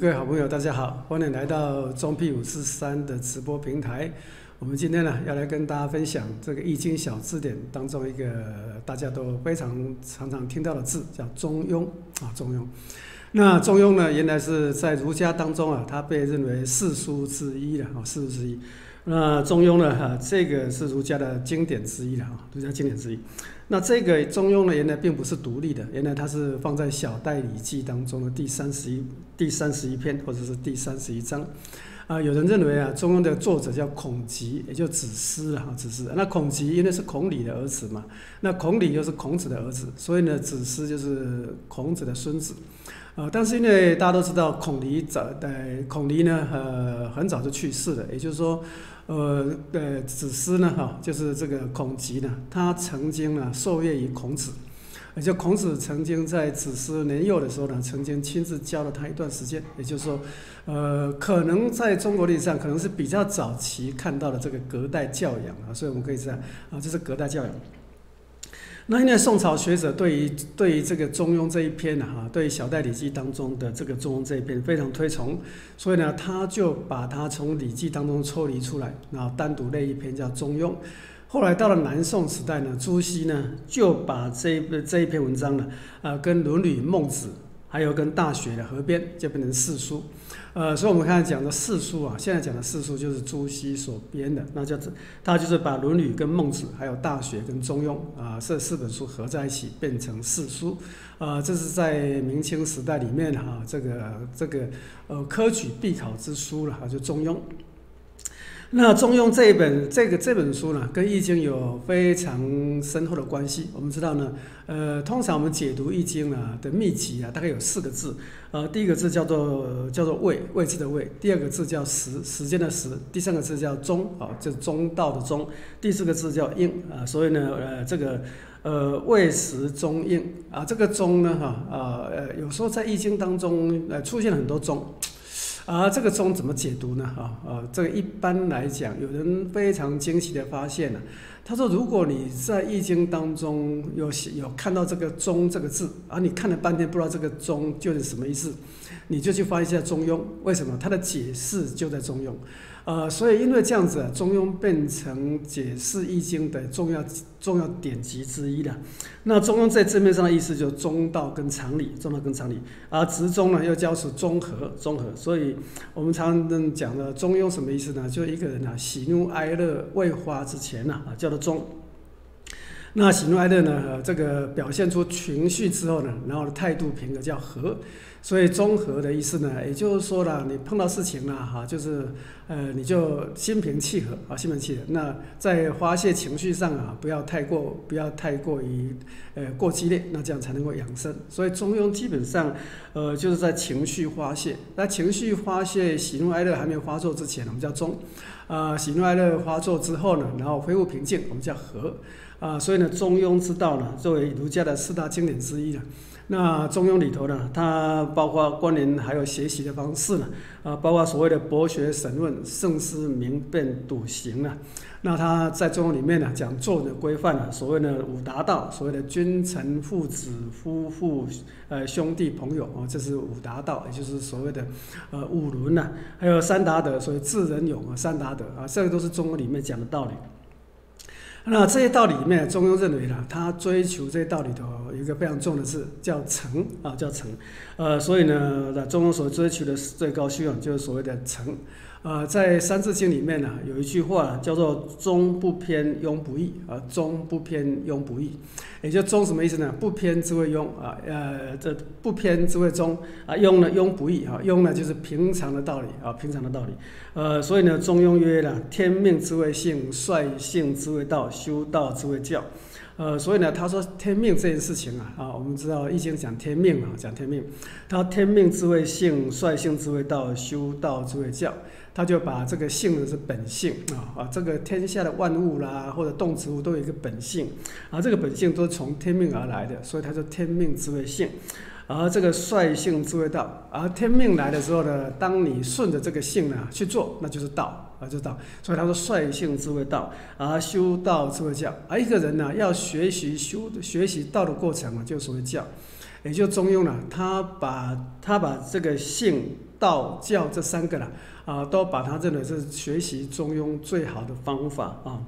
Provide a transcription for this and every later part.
各位好朋友，大家好，欢迎来到中 P 五四三的直播平台。我们今天呢，要来跟大家分享这个《易经小字典》当中一个大家都非常常常听到的字，叫“中庸”啊，“中庸”。那“中庸”呢，原来是在儒家当中啊，它被认为四书之一的啊，四书之一。那“中庸”呢，哈，这个是儒家的经典之一了啊，儒家经典之一。那这个中庸呢，原来并不是独立的，原来它是放在《小代礼记》当中的第三十一、第三十一篇，或者是第三十一章。啊，有人认为啊，中庸的作者叫孔伋，也就子思啊，子思。那孔伋因为是孔鲤的儿子嘛，那孔鲤又是孔子的儿子，所以呢，子思就是孔子的孙子。啊，但是因为大家都知道，孔鲤早呃，孔鲤呢，呃，很早就去世了，也就是说。呃，呃，子思呢，哈，就是这个孔伋呢，他曾经呢受业于孔子，也就孔子曾经在子思年幼的时候呢，曾经亲自教了他一段时间，也就是说，呃，可能在中国历史上可能是比较早期看到了这个隔代教养啊，所以我们可以这样啊，这是隔代教养。那因为宋朝学者对于对于这个《中庸》这一篇呢，哈，对《小代礼记》当中的这个《中庸》这一篇非常推崇，所以呢，他就把它从《礼记》当中抽离出来，然后单独列一篇叫《中庸》。后来到了南宋时代呢，朱熹呢就把这一这一篇文章呢，啊，跟《论语》《孟子》还有跟《大学》的合编，就变成四书。呃，所以我们看讲的四书啊，现在讲的四书就是朱熹所编的，那叫他就是把《论语》跟《孟子》还有《大学》跟《中庸》啊这四本书合在一起变成四书，啊，这是在明清时代里面哈，这个这个呃科举必考之书了哈，就《中庸》。那《中庸》这一本这个这本书呢，跟《易经》有非常深厚的关系。我们知道呢，呃，通常我们解读《易经》啊的秘籍啊，大概有四个字。呃，第一个字叫做叫做“位”，位置的“位”；第二个字叫“时”，时间的“时”；第三个字叫“中”，啊，就是中道的“中”；第四个字叫“应”，啊，所以呢，呃，这个呃“位时中应”啊，这个“中”呢，哈啊，呃，有时候在《易经》当中呃出现了很多“中”。啊，这个中怎么解读呢？哈，呃，这个一般来讲，有人非常惊奇的发现呢，他说，如果你在易经当中有有看到这个中这个字，啊，你看了半天不知道这个中究竟什么意思，你就去翻一下中庸，为什么？它的解释就在中庸。呃，所以因为这样子，中庸变成解释易经的重要重要典籍之一了。那中庸在字面上的意思就是中道跟常理，中道跟常理。而直中呢，又叫是中和，中和。所以我们常常讲的中庸什么意思呢？就一个人啊，喜怒哀乐未发之前呢，啊，叫做中。那喜怒哀乐呢，这个表现出情绪之后呢，然后态度平和叫和。所以综合的意思呢，也就是说呢，你碰到事情了哈，就是呃，你就心平气和啊，心平气和。那在发泄情绪上啊，不要太过，不要太过于呃过激烈，那这样才能够养生。所以中庸基本上呃就是在情绪发泄，那情绪发泄喜怒哀乐还没有发作之前，我们叫中；啊，喜怒哀乐发作之后呢，然后恢复平静，我们叫和。啊，所以呢，中庸之道呢，作为儒家的四大经典之一呢。那中庸里头呢，它包括关联还有学习的方式呢，啊，包括所谓的博学审问、慎思明辨、笃行啊。那它在中庸里面呢，讲做的规范呢，所谓的五达道，所谓的君臣父子夫妇呃兄弟朋友啊，这是五达道，也就是所谓的呃五伦呐，还有三达德，所谓智仁勇啊，三达德啊，这个都是中庸里面讲的道理。那这些道理里面，中庸认为呢，他追求这些道理的有一个非常重的字，叫诚啊，叫诚。呃，所以呢，那中庸所追求的最高修养就是所谓的诚。呃，在《三字经》里面呢，有一句话叫做“中不偏，庸不易”。啊，中不偏，庸不易，也就中什么意思呢？不偏之谓庸啊，呃，这不偏之谓中啊，庸呢，庸不易啊，庸呢就是平常的道理啊，平常的道理。呃，所以呢，中庸曰呢，天命之谓性，率性之谓道，修道之谓教。呃，所以呢，他说天命这件事情啊，啊，我们知道《易经》讲天命啊，讲天命，他天命之谓性，率性之谓道，修道之谓教。他就把这个性呢是本性啊啊，这个天下的万物啦，或者动植物都有一个本性，而这个本性都是从天命而来的，所以他说天命之谓性，而这个率性之谓道，而天命来的时候呢，当你顺着这个性呢去做，那就是道。啊，就道。所以他说率性之谓道，而修道之谓教。而一个人呢要学习修学习道的过程啊，就所谓教。也就中庸了。他把他把这个性、道、教这三个了啊，都把他认为是学习中庸最好的方法啊。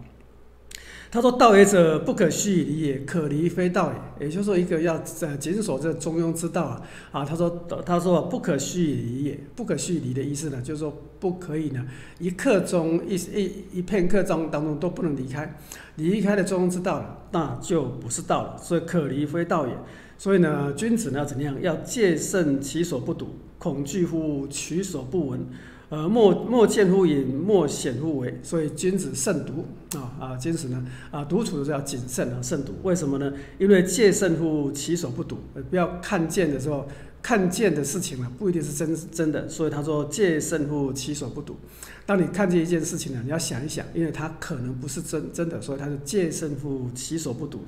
他说：“道也者，不可虚以离也，可离非道也。”也就是说，一个要呃谨守这中庸之道啊。啊，他说：“他说不可虚以离也，不可虚以离的意思呢，就是说不可以呢一刻钟一一一片刻钟当中都不能离开，离开了中庸之道了，那就不是道了。所以可离非道也。所以呢，君子呢怎样？要戒慎其所不睹，恐惧乎取所不闻。”呃，莫莫见乎隐，莫显乎微，所以君子慎独啊啊，君子呢啊，独处的时候要谨慎啊，慎独。为什么呢？因为戒慎乎其所不睹，不要看见的时候，看见的事情呢，不一定是真真的。所以他说戒慎乎其所不睹。当你看见一件事情呢，你要想一想，因为它可能不是真真的，所以他是戒慎乎其所不睹。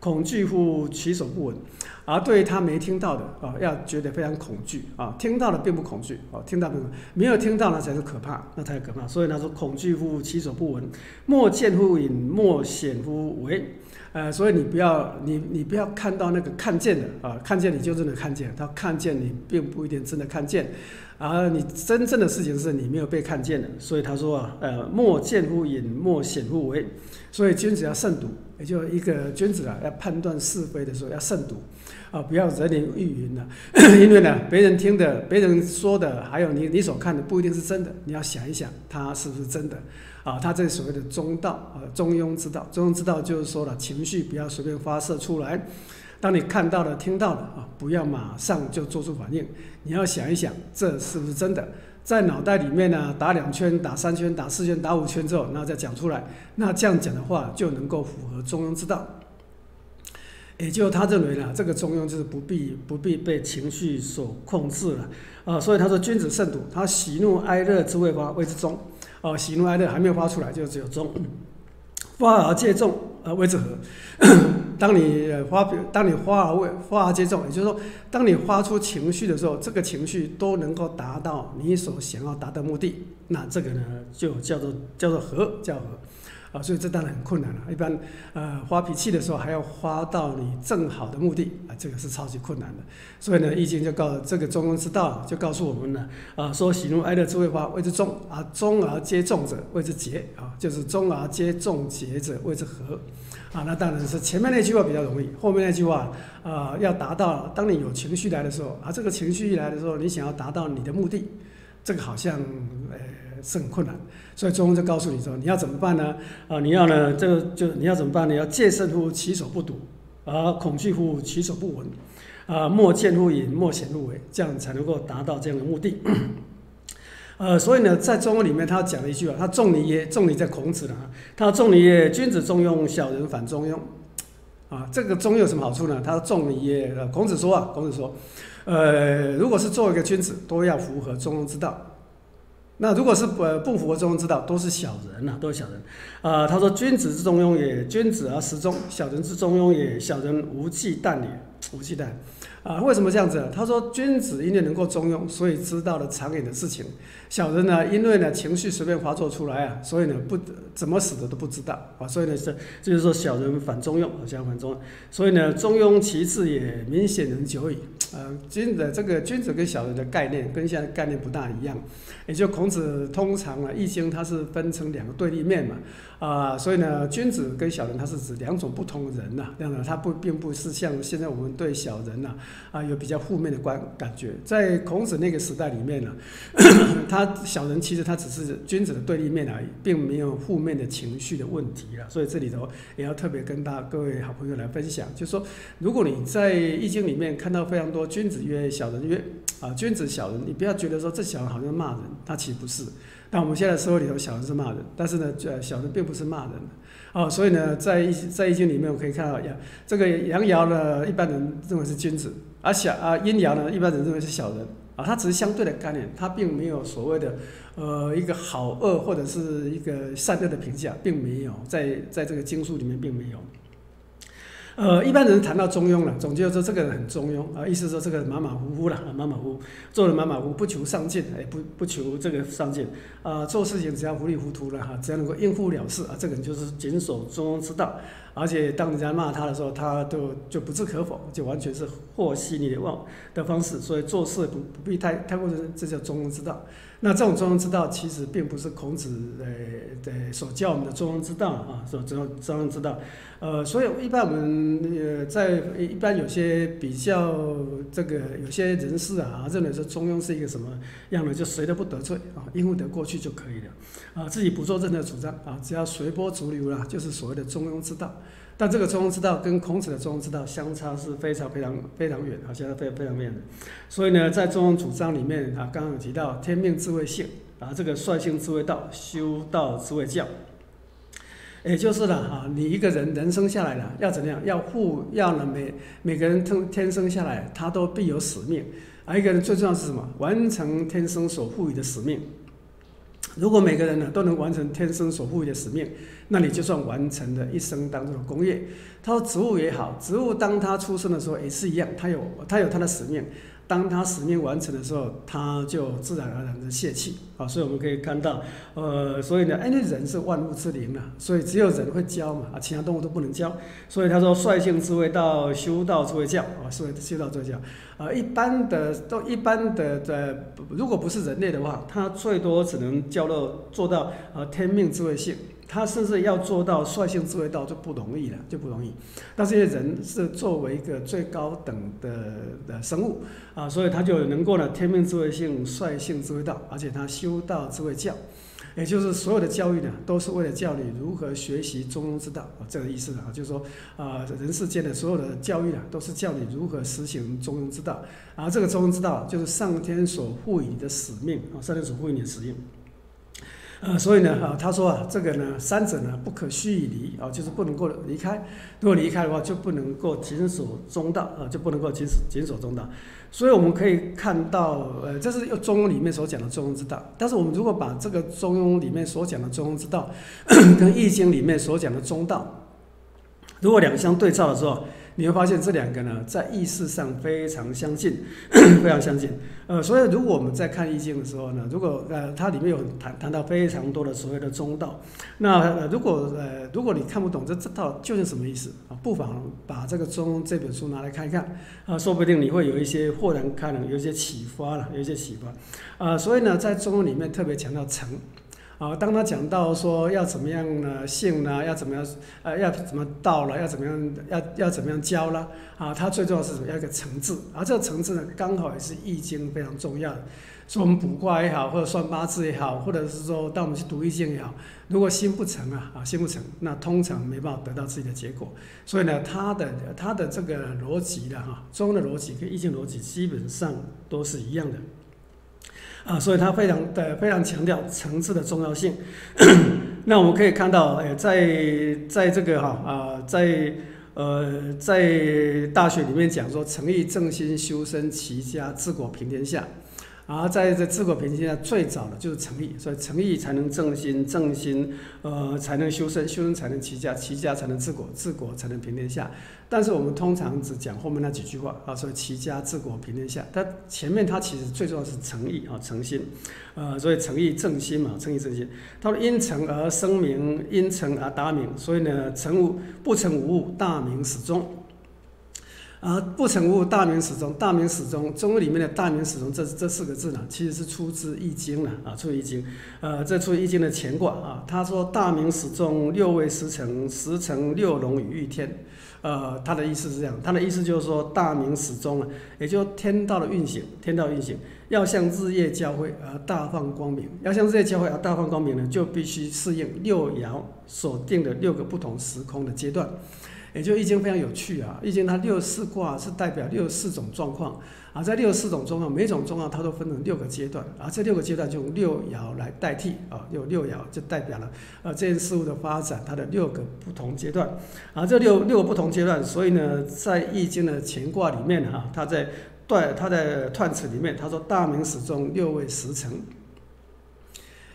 恐惧乎其所不闻，而对于他没听到的啊，要觉得非常恐惧啊。听到的并不恐惧啊，听到没有？没有听到那才是可怕，那才可怕。所以他说：恐惧乎其所不闻，莫见乎隐，莫显乎微。呃，所以你不要你你不要看到那个看见的啊，看见你就真的看见，他看见你并不一定真的看见。而你真正的事情是你没有被看见的，所以他说啊，呃，莫见乎隐，莫显乎微，所以君子要慎独，也就一个君子啊，要判断是非的时候要慎独，啊，不要人云亦云的，因为呢，别人听的、别人说的，还有你你所看的不一定是真的，你要想一想，他是不是真的，啊，他这所谓的中道啊，中庸之道，中庸之道就是说了，情绪不要随便发射出来。当你看到了、听到了啊，不要马上就做出反应，你要想一想，这是不是真的？在脑袋里面呢，打两圈、打三圈、打四圈、打五圈之后，那再讲出来，那这样讲的话就能够符合中庸之道。也就他认为呢，这个中庸就是不必不必被情绪所控制了啊，所以他说君子慎独，他喜怒哀乐之未发谓之中，哦，喜怒哀乐还没有发出来就只有中，发而皆中呃谓之和。当你发，当你发而为发而皆中，也就是说，当你发出情绪的时候，这个情绪都能够达到你所想要达到目的，那这个呢，就叫做叫做和，叫和。啊，所以这当然很困难了。一般，呃，发脾气的时候还要发到你正好的目的，啊，这个是超级困难的。所以呢，《易经》就告这个中庸之道，就告诉我们呢，啊，说喜怒哀乐之未发谓之中，啊，中而皆中者谓之节，啊，就是中而皆中节者谓之和。啊，那当然是前面那句话比较容易，后面那句话，啊，要达到，当你有情绪来的时候，啊，这个情绪一来的时候，你想要达到你的目的，这个好像，呃。是很困难，所以中庸就告诉你说，你要怎么办呢？啊，你要呢，这个就你要怎么办呢？要戒慎乎其所不睹，而恐惧乎其所不闻，啊，莫见乎隐，莫显乎微，这样才能够达到这样的目的。呃，所以呢，在中庸里面，他讲了一句话，他仲尼耶，仲尼在孔子的啊，他仲尼耶，君子中庸，小人反中庸。啊，这个中庸有什么好处呢？他仲尼耶，孔子说啊，孔子说，呃，如果是做一个君子，都要符合中庸之道。那如果是不不符合中庸之道，都是小人呐，都是小人。啊，他说：“君子之中庸也，君子而时中；小人之中庸也，小人无忌惮也，无忌惮。”啊，为什么这样子？他说：“君子因为能够中庸，所以知道了长远的事情；小人呢，因为呢情绪随便发作出来啊，所以呢不怎么死的都不知道啊。所以呢是就是说小人反中庸，小人反中庸。所以呢中庸其次也，明显人久矣。呃，君子这个君子跟小人的概念跟现在概念不大一样。也就孔子通常啊，易经它是分成两个对立面嘛。啊，所以呢，君子跟小人，它是指两种不同的人呐，这样的，他不并不是像现在我们对小人呐，啊，有比较负面的观感觉。在孔子那个时代里面呢，他小人其实他只是君子的对立面而已，并没有负面的情绪的问题了。所以这里头也要特别跟大各位好朋友来分享，就是说，如果你在易经里面看到非常多君子曰，小人曰，啊，君子小人，你不要觉得说这小人好像骂人，他其实不是。但我们现在社会里头，小人是骂人，但是呢，呃，小人并不是骂人，哦，所以呢，在易在易经里面，我可以看到，呀，这个阳爻呢，一般人认为是君子，而小啊阴爻呢，一般人认为是小人，啊，它只是相对的概念，它并没有所谓的，呃，一个好恶或者是一个善恶的评价，并没有，在在这个经书里面并没有。呃，一般人谈到中庸了，总结说这个人很中庸啊，意思说这个马马虎虎了，马马虎，做人马马虎，不求上进，哎，不不求这个上进，啊，做事情只要糊里糊涂了哈，只要能够应付了事啊，这个人就是谨守中庸之道而且当人家骂他的时候，他都就不置可否，就完全是和稀泥的忘的方式，所以做事不不必太太过的，这叫中庸之道。那这种中庸之道，其实并不是孔子呃的所教我们的中庸之道啊，所中中庸之道。呃，所以一般我们呃在一般有些比较这个有些人士啊，认为说中庸是一个什么样的，就谁都不得罪啊，应付得过去就可以了啊，自己不做任何主张啊，只要随波逐流啦，就是所谓的中庸之道。但这个中庸之道跟孔子的中庸之道相差是非常非常非常远啊，相差非常非常远的。所以呢，在中庸主张里面啊，刚刚有提到天命之谓性啊，这个率性之谓道，修道之谓教。也就是了哈，你一个人人生下来了，要怎么样？要护，要呢每每个人天天生下来，他都必有使命。而一个人最重要是什么？完成天生所赋予的使命。如果每个人呢都能完成天生所赋予的使命，那你就算完成了一生当中的功业。他说植物也好，植物当他出生的时候也是一样，它有它有它的使命。当他使命完成的时候，他就自然而然的泄气。啊，所以我们可以看到，呃，所以呢，因为人是万物之灵啊，所以只有人会教嘛啊，其他动物都不能教，所以他说率性之谓道，修道之谓教啊，所以修道之谓教。啊，一般的都一般的在，如果不是人类的话，他最多只能教到做到呃天命之谓性。他甚至要做到率性智慧道就不容易了，就不容易。但这些人是作为一个最高等的的生物啊，所以他就能够呢天命智慧性率性智慧道，而且他修道智慧教，也就是所有的教育呢，都是为了教你如何学习中庸之道啊，这个意思啊，就是说啊，人世间的所有的教育啊，都是教你如何实行中庸之道，而这个中庸之道就是上天所赋予你的使命啊，上天所赋予你的使命。呃，所以呢，啊，他说啊，这个呢，三者呢不可虚以离啊，就是不能够离开。如果离开的话，就不能够谨守中道啊，就不能够谨守谨守中道。所以我们可以看到，呃，这是中庸里面所讲的中庸之道。但是我们如果把这个中庸里面所讲的中庸之道，跟易经里面所讲的中道，如果两相对照的时候，你会发现这两个呢，在意识上非常相近，非常相近。呃，所以如果我们在看易经的时候呢，如果呃它里面有谈谈到非常多的所谓的中道，那如果呃如果你看不懂这这套究竟什么意思啊，不妨把这个中这本书拿来看一看啊，说不定你会有一些豁然开朗，有一些启发了，有一些启发。啊，所以呢，在中里面特别强调诚。啊，当他讲到说要怎么样呢，性呢，要怎么样，呃，要怎么道了，要怎么样，要要怎么样教了，啊，他最重要是什么？要一个层次，而这个层次呢，刚好也是易经非常重要的。说我们卜卦也好，或者算八字也好，或者是说当我们去读易经也好，如果心不诚啊，啊，心不诚，那通常没办法得到自己的结果。所以呢，他的他的这个逻辑的哈，中的逻辑跟易经逻辑基本上都是一样的。啊，所以他非常的非常强调层次的重要性。那我们可以看到，哎，在在这个哈啊，在呃在大学里面讲说，诚意正心修身齐家治国平天下。而在这治国平天下最早的就是诚意，所以诚意才能正心，正心呃才能修身，修身才能齐家，齐家才能治国，治国才能平天下。但是我们通常只讲后面那几句话啊，所以齐家治国平天下。它前面它其实最重要是诚意啊，诚心，呃，所以诚意正心嘛，诚意正心。他说因诚而生名，因诚而达名，所以呢，诚无不成无物，大名始终。啊，不成物，大明始终。大明始终，中文里面的大明始终这这四个字呢，其实是出自易经了啊，出自易经。呃，这出易经的乾卦啊，他说大明始终，六位十成，十成六龙与御天。呃，他的意思是这样，他的意思就是说大明始终了，也就天道的运行，天道运行要向日夜交汇而大放光明，要向日夜交汇而大放光明呢，就必须适应六爻所定的六个不同时空的阶段。也就易经非常有趣啊，易经它六十四卦是代表六十四种状况，啊，在六十四种状况，每种状况它都分成六个阶段，啊，这六个阶段就用六爻来代替，啊，用六爻就代表了，呃，这件事物的发展它的六个不同阶段，啊，这六六个不同阶段，所以呢，在易经的乾卦里面哈，它在断它在断词里面，他说大明始终六位时辰。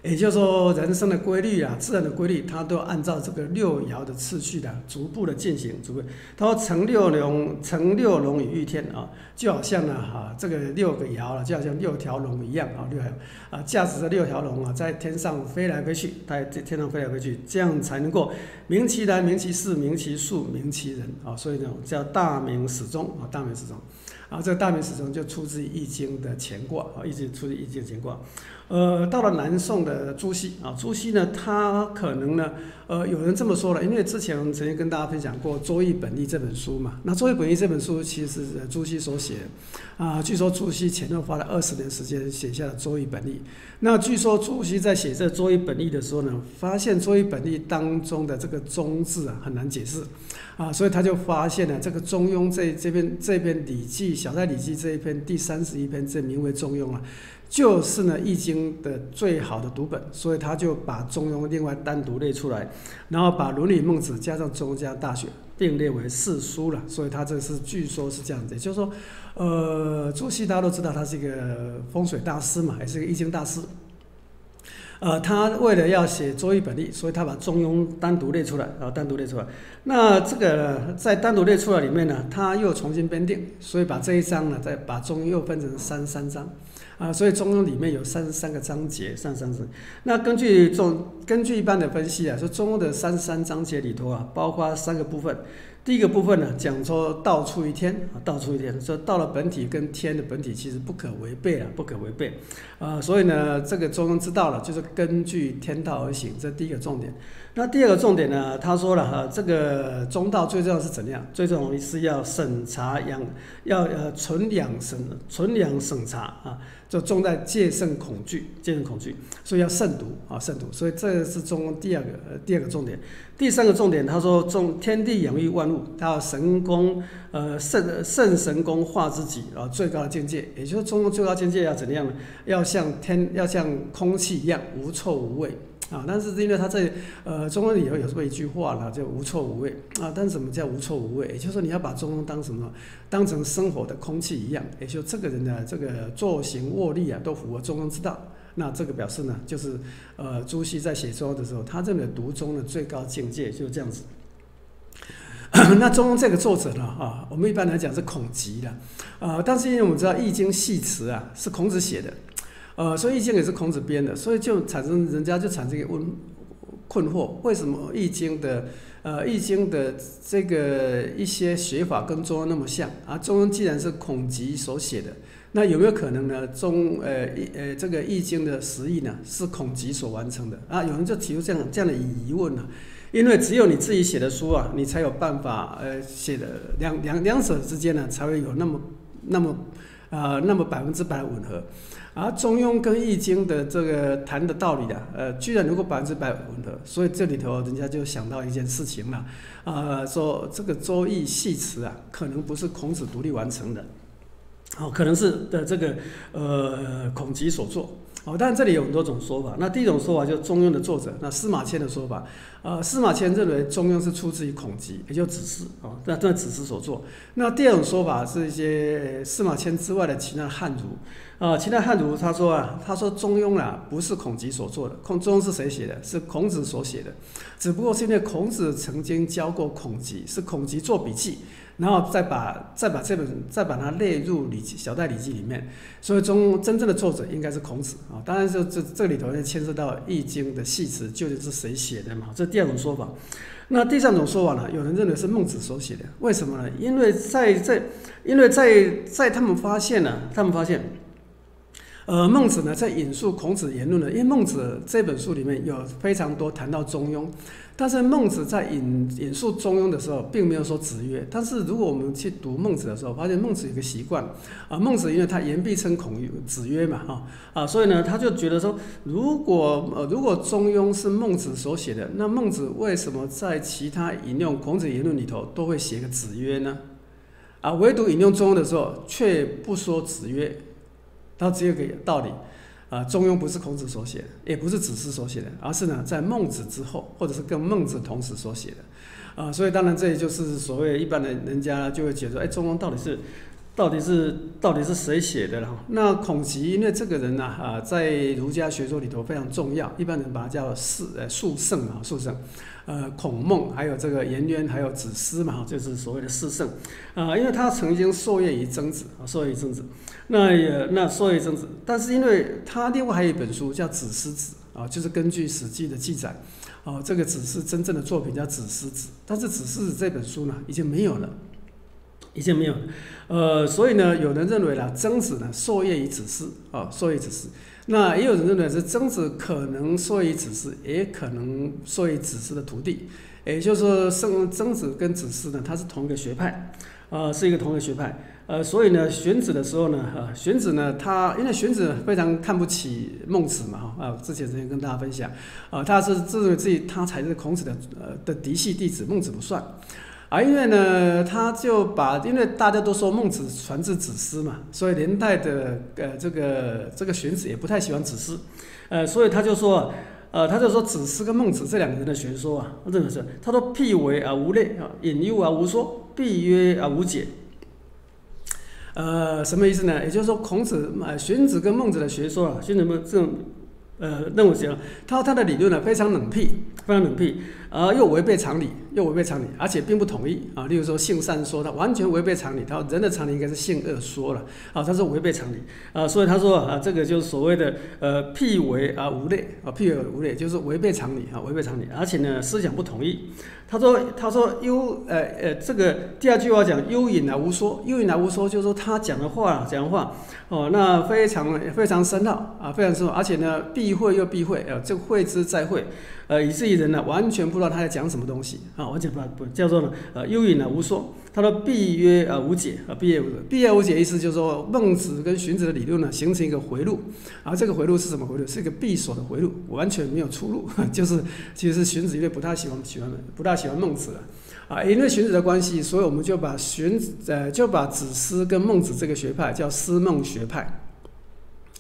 也就是说，人生的规律啊，自然的规律，它都按照这个六爻的次序的逐步的进行，逐步。他说：“乘六龙，乘六龙以御天啊，就好像呢，哈，这个六个爻了，就好像六条龙一样啊，六条啊，驾驶着六条龙啊，在天上飞来飞去，在在天上飞来飞去，这样才能够明其来，明其事，明其数，明其人啊。所以呢，叫大明始终啊，大明始终。啊，这个大明始终就出自《易经》的乾卦啊，一直出自《易经》的乾卦。”呃，到了南宋的朱熹啊，朱熹呢，他可能呢，呃，有人这么说了，因为之前我们曾经跟大家分享过《周易本义》这本书嘛。那《周易本义》这本书其实是朱熹所写啊。据说朱熹前后花了二十年时间写下了《周易本义》。那据说朱熹在写这《周易本义》的时候呢，发现《周易本义》当中的这个“中”字啊很难解释啊，所以他就发现了这个《中庸》这这边这篇《礼记》小在《礼记》这一篇第三十一篇，这名为《中庸》啊。就是呢，《易经》的最好的读本，所以他就把《中庸》另外单独列出来，然后把《论语》《孟子》加上《中加大学》并列为四书了。所以他这是据说是这样子，就是说，呃，朱熹大家都知道他是一个风水大师嘛，也是个易经大师。呃，他为了要写《周易本例》，所以他把《中庸》单独列出来，啊，单独列出来。那这个在单独列出来里面呢，他又重新编定，所以把这一章呢，再把《中庸》又分成三三章。啊，所以《中庸》里面有三十三个章节，三十三章。那根据中根据一般的分析啊，说《中庸》的三十三章节里头啊，包括三个部分。第一个部分呢，讲说道出于天啊，道出于天，说到了本体跟天的本体其实不可违背啊，不可违背啊。所以呢，这个中庸之道了，就是根据天道而行，这第一个重点。那第二个重点呢，他说了哈，这个中道最重要是怎样？最重要是要审查养，要呃存养审，存养审查啊。就重在戒慎恐惧，戒慎恐惧，所以要慎独啊，慎独。所以这是中第二个呃第二个重点。第三个重点，他说重天地养育万物，他要神功呃圣圣神功化自己啊，最高的境界，也就是中最高境界要怎样呢？要像天，要像空气一样无臭无味。啊，但是因为他在呃中文里头有这么一句话呢，叫无臭无味啊。但是什么叫无臭无味？也就是说你要把中庸当什么？当成生活的空气一样。也就这个人的这个坐行卧立啊，都符合中庸之道。那这个表示呢，就是呃朱熹在写中的时候，他认为读中的最高境界就是这样子。那中庸这个作者呢，啊，我们一般来讲是孔集的，啊，但是因为我们知道《易经》系辞啊是孔子写的。呃，所以《易经》也是孔子编的，所以就产生人家就产生一个问困惑：为什么《易经》的呃《易经》的这个一些写法跟《中庸》那么像啊？《中庸》既然是孔集所写的，那有没有可能呢？中呃呃这个《易经》的实义呢是孔集所完成的啊？有人就提出这样这样的疑问了，因为只有你自己写的书啊，你才有办法呃写的两两两者之间呢才会有那么那么啊那么百分之百吻合。而中庸跟易经的这个谈的道理啊，呃，居然能够百分之百吻合，所以这里头人家就想到一件事情了，啊，说这个周易系辞啊，可能不是孔子独立完成的，哦，可能是的这个呃孔集所作。哦，但这里有很多种说法。那第一种说法就是《中庸》的作者，那司马迁的说法。呃，司马迁认为《中庸》是出自于孔集，也就子思啊，那这子思所作。那第二种说法是一些司马迁之外的其他汉儒。啊，其他汉儒他说啊，他说《中庸》啊不是孔集所作的，孔《中庸》是谁写的？是孔子所写的，只不过是因为孔子曾经教过孔集，是孔集做笔记。然后再把再把这本再把它列入《礼记》小代《礼记》里面，所以中庸真正的作者应该是孔子啊。当然，这这这里头呢牵涉到《易经》的系辞究竟是谁写的嘛？这第二种说法。那第三种说法呢？有人认为是孟子所写的，为什么呢？因为在在因为在在他们发现呢，他们发现。呃，孟子呢在引述孔子言论呢，因为孟子这本书里面有非常多谈到中庸，但是孟子在引引述中庸的时候，并没有说子曰。但是如果我们去读孟子的时候，发现孟子有个习惯啊，孟子因为他言必称孔子曰嘛，哈啊，所以呢他就觉得说，如果呃如果中庸是孟子所写的，那孟子为什么在其他引用孔子言论里头都会写个子曰呢？啊，唯独引用中庸的时候却不说子曰。他只有个道理，啊，《中庸》不是孔子所写的，也不是子思所写的，而是呢，在孟子之后，或者是跟孟子同时所写的，啊，所以当然这也就是所谓一般的人家就会觉得，哎，《中庸》到底是到底是到底是谁写的了？那孔吉因为这个人呢，啊，在儒家学说里头非常重要，一般人把他叫四呃数圣啊，数圣，呃，孔孟还有这个颜渊还有子思嘛，就是所谓的四圣啊，因为他曾经受业于曾子啊，受业于曾子，那也那受业于曾子，但是因为他另外还有一本书叫《子思子》啊，就是根据《史记》的记载，啊，这个子是真正的作品叫《子思子》，但是《子思子》这本书呢已经没有了。已经没有，呃，所以呢，有人认为呢，曾子呢受业于子思啊，受业子思。那也有人认为是曾子可能受业子思，也可能受业子思的徒弟。也就是说，曾曾子跟子思呢，他是同一个学派，啊，是一个同一个学派。呃，所以呢，荀子的时候呢，啊，荀子呢，他因为荀子非常看不起孟子嘛，哈，啊，之前曾经跟大家分享，啊，他是自认为自己他才是孔子的呃的嫡系弟子，孟子不算。啊，因为呢，他就把，因为大家都说孟子传自子思嘛，所以连带的呃这个这个荀子也不太喜欢子思，呃，所以他就说，呃，他就说子思跟孟子这两个人的学说啊，真的是，他说辟为啊无类啊，隐诱啊无说，辟曰啊无解，呃，什么意思呢？也就是说，孔子啊，荀子跟孟子的学说啊，荀子们这种呃认为这样，他他的理论呢非常冷僻，非常冷僻。啊，又违背常理，又违背常理，而且并不同意啊。例如说性善说，他完全违背常理。他人的常理应该是性恶说了啊，他是违背常理啊。所以他说啊，这个就是所谓的呃辟为啊无类啊，辟为无类就是违背常理啊，违背常理，而且呢思想不同意。他说他说幽呃呃这个第二句话讲幽隐而无说，幽隐而无说就是说他讲的话讲的话哦，那非常非常深奥啊，非常深奥，而且呢避讳又避讳啊，这个讳之再讳。呃，以至于人呢，完全不知道他在讲什么东西啊，完全不不叫做呢，呃，幽隐呢无说。他说必曰呃无解啊，必曰无解必曰无解，意思就是说孟子跟荀子的理论呢，形成一个回路，而这个回路是什么回路？是一个闭锁的回路，完全没有出路。就是其实荀子因为不太喜欢喜欢不大喜欢孟子了啊，因为荀子的关系，所以我们就把荀子呃就把子思跟孟子这个学派叫思孟学派。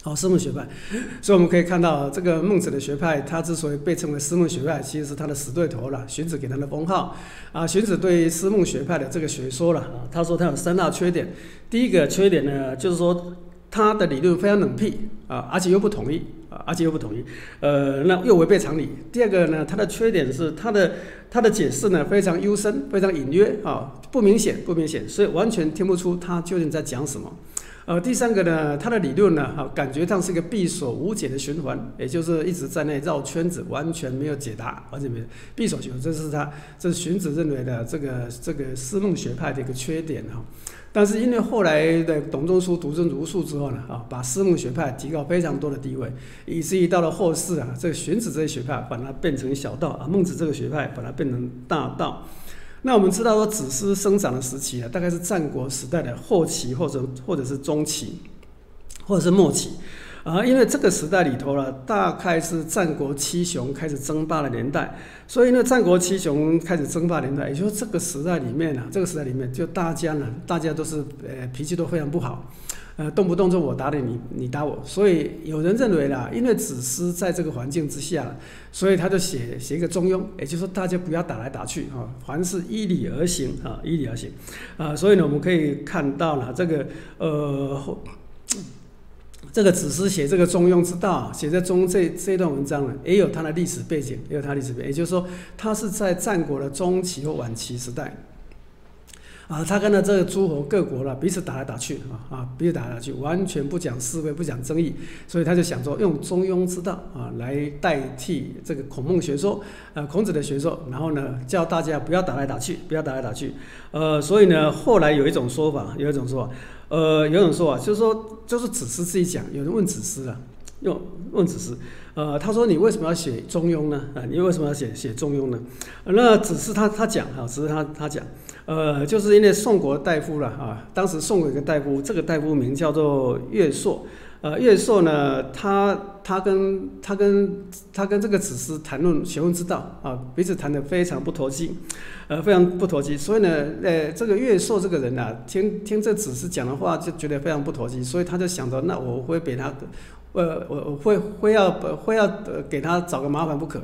哦，思孟学派，所以我们可以看到，这个孟子的学派，他之所以被称为思孟学派，其实是他的死对头了。荀子给他的封号啊，荀子对思孟学派的这个学说了啊，他说他有三大缺点。第一个缺点呢，就是说他的理论非常冷僻啊，而且又不统一，而且又不统一，呃，那又违背常理。第二个呢，他的缺点是他的他的解释呢非常幽深，非常隐约啊，不明显，不明显，所以完全听不出他究竟在讲什么。呃，第三个呢，他的理论呢，哈，感觉上是一个闭锁无解的循环，也就是一直在那绕圈子，完全没有解答，完全没有闭锁循环，这是他，这是荀子认为的这个这个思孟学派的一个缺点哈。但是因为后来的董仲舒独尊儒术之后呢，啊，把师孟学派提高非常多的地位，以至于到了后世啊，这个荀子这些学派把它变成小道啊，孟子这个学派把它变成大道。那我们知道说，子思生长的时期啊，大概是战国时代的后期，或者或者是中期，或者是末期，啊，因为这个时代里头呢，大概是战国七雄开始争霸的年代，所以呢，战国七雄开始争霸年代，也就是这个时代里面呢，这个时代里面，就大家呢，大家都是呃脾气都非常不好。呃，动不动就我打你，你你打我，所以有人认为啦，因为子思在这个环境之下，所以他就写写一个中庸，也就是说大家不要打来打去啊，凡事依理而行啊，依理而行啊，所以呢，我们可以看到了这个呃，这个只是写这个中庸之道，写在中这这段文章呢，也有它的历史背景，也有它历史背景，也就是说，他是在战国的中期或晚期时代。啊，他跟呢这个诸侯各国了彼此打来打去啊啊，彼此打来打去，完全不讲是非，不讲争议，所以他就想说用中庸之道啊来代替这个孔孟学说，呃孔子的学说，然后呢叫大家不要打来打去，不要打来打去，呃，所以呢后来有一种说法，有一种说法，呃，有人说啊就是说就是子思自己讲，有人问子思啊，又问子思，呃，他说你为什么要写中庸呢？啊，你为什么要写写中庸呢？那子思他他讲哈，子思他他讲。呃，就是因为宋国大夫了啊，当时宋国有个大夫，这个大夫名叫做岳硕。呃，岳硕呢，他他跟他跟他跟这个子思谈论学问之道啊，彼此谈得非常不投机，呃，非常不投机。所以呢，呃，这个岳硕这个人呢，听听这子思讲的话就觉得非常不投机，所以他就想着，那我会给他。呃，我我会会要会要呃给他找个麻烦不可。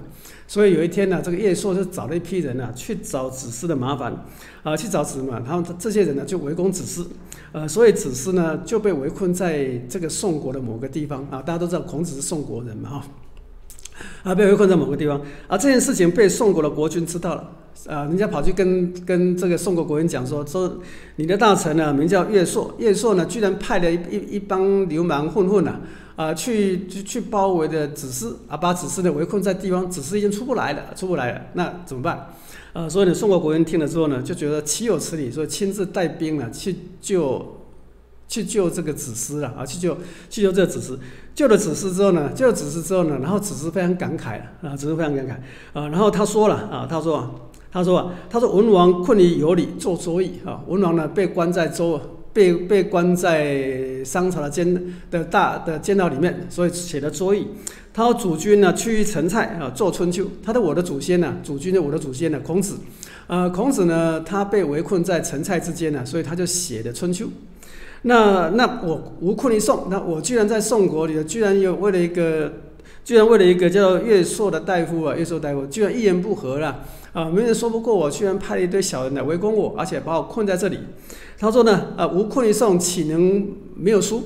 所以有一天呢，这个叶硕就找了一批人呢，去找子思的麻烦，啊，去找子嘛，他们这些人呢就围攻子思，呃，所以子思呢就被围困在这个宋国的某个地方。啊，大家都知道孔子是宋国人嘛，哈，啊，被围困在某个地方，啊，这件事情被宋国的国君知道了，啊，人家跑去跟跟这个宋国国君讲说，说你的大臣呢名叫岳硕，岳硕呢居然派了一一一帮流氓混混呐。啊，去去去包围的子思啊，把子思呢围困在地方，子思已经出不来了，出不来了，那怎么办？啊，所以呢，宋国国君听了之后呢，就觉得岂有此理，所以亲自带兵呢去救，去救这个子思了啊，去救去救这个子思，救了子思之后呢，救了子思之后呢，然后子思非常感慨啊，子思非常感慨啊，然后他说了啊，他说他说他说文王困于有里，做周易啊，文王呢被关在周。被被关在商朝的监的大的监牢里面，所以写的《桌义》。他说：“主君呢，趋于陈蔡啊，做春秋。”他的我的祖先呢，主君的我的祖先呢，孔子。呃，孔子呢，他被围困在陈蔡之间呢，所以他就写的《春秋》。那那我无困于宋，那我居然在宋国里，居然有为了一个，居然为了一个叫岳硕的大夫啊，岳硕大夫居然一言不合了啊，没人说不过我，居然派了一堆小人来围攻我，而且把我困在这里。他说呢，啊，无困于宋，岂能没有书？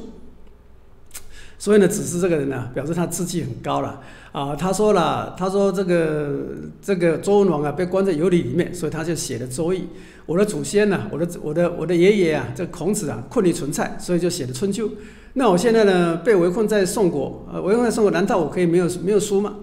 所以呢，子思这个人呢，表示他志气很高了啊。他说了，他说这个这个周文王啊，被关在游里里面，所以他就写了《周易》。我的祖先呢，我的我的我的爷爷啊，这孔子啊，困于存蔡，所以就写了《春秋》。那我现在呢，被围困在宋国，呃，围困在宋国，难道我可以没有没有书吗？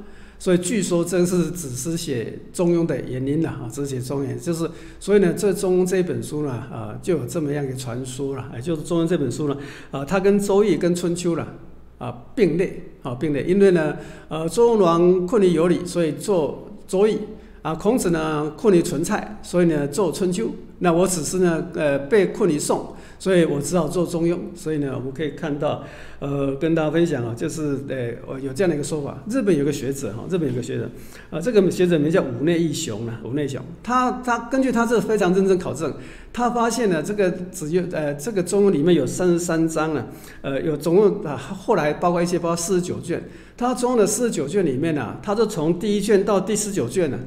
所以据说这是只是写《中庸》的原因了啊，只是写《中庸》就是所以呢，这《中庸》这本书呢啊，就有这么样一个传说了，也就是《中庸》这本书呢啊，它跟《周易》跟《春秋》了啊并列啊并列，因为呢呃周文王困于有礼，所以做《周易》啊，孔子呢困于存蔡，所以呢做《春秋》，那我只是呢呃被困于宋。所以我只好做中庸。所以呢，我们可以看到，呃，跟大家分享啊，就是呃，我有这样的一个说法。日本有个学者哈，日本有个学者，啊，这个学者名叫武内义雄啊，武内雄。他他根据他这非常认真考证，他发现呢，这个只有呃，这个中庸里面有三十三章呢，呃，有总共啊，后来包括一些包括四十九卷。他中的四十九卷里面呢，他就从第一卷到第十九卷呢，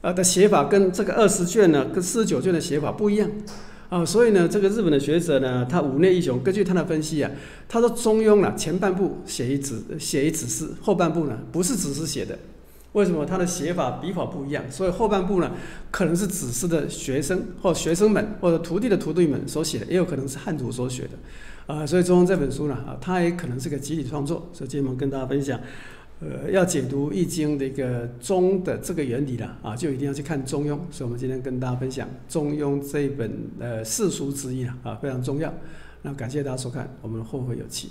呃的写法跟这个二十卷呢，跟四十九卷的写法不一样。啊，所以呢，这个日本的学者呢，他五内义雄，根据他的分析啊，他说《中庸》啊，前半部写于子写于子思，后半部呢不是子思写的，为什么？他的写法笔法不一样，所以后半部呢可能是子思的学生或学生们或者徒弟的徒弟们所写的，也有可能是汉族所写的，啊，所以《中庸》这本书呢，啊，它也可能是个集体创作，所以今天我们跟大家分享。呃，要解读《易经》的一个中的这个原理了啊，就一定要去看《中庸》。所以，我们今天跟大家分享《中庸》这一本呃四书之一啊，啊，非常重要。那感谢大家收看，我们后会有期。